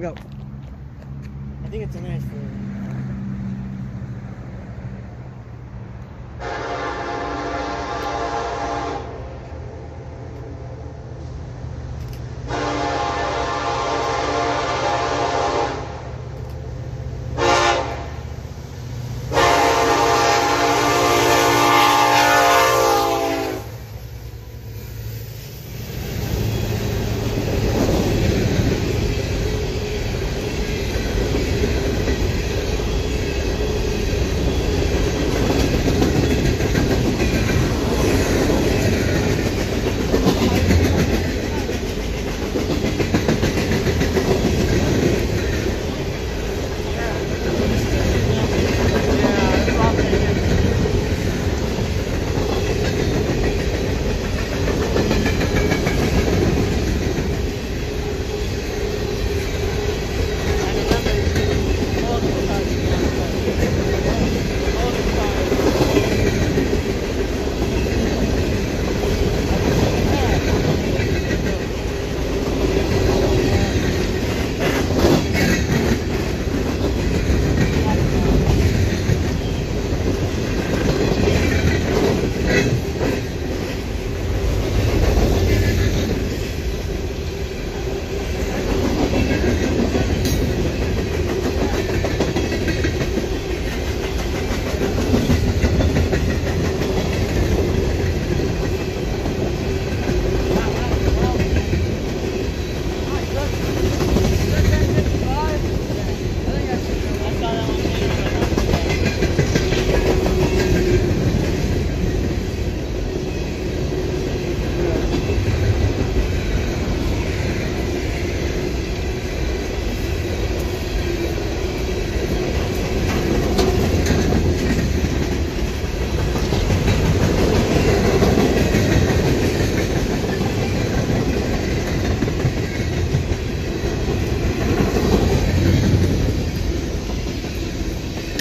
Go. I think it's a nice one.